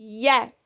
Yes.